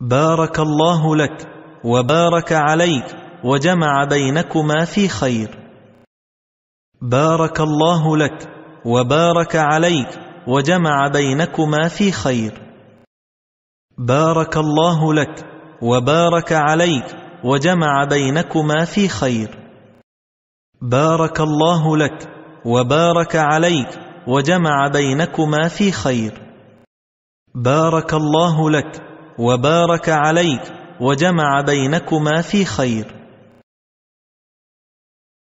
بارك الله لك وبارك عليك وجمع بينكما في خير. بارك الله لك وبارك عليك وجمع بينكما في خير. بارك الله لك وبارك عليك وجمع بينكما في خير. بارك الله لك وبارك عليك وجمع بينكما في خير. بارك الله لك وبارك عليك وجمع بينكما في خير.